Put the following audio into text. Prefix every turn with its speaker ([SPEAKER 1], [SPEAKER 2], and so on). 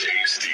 [SPEAKER 1] Tasty.